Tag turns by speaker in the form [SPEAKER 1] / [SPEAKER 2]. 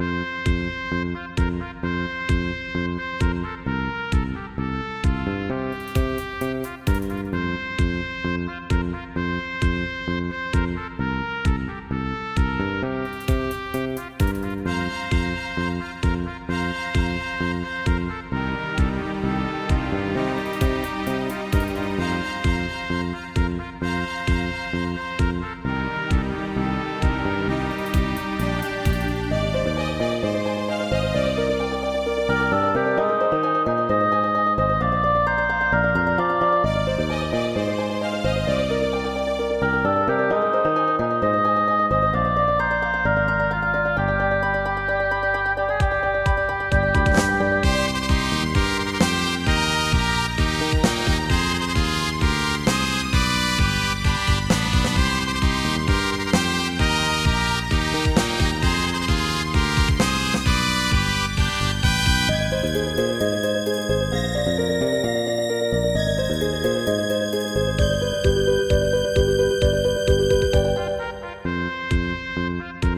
[SPEAKER 1] Música Música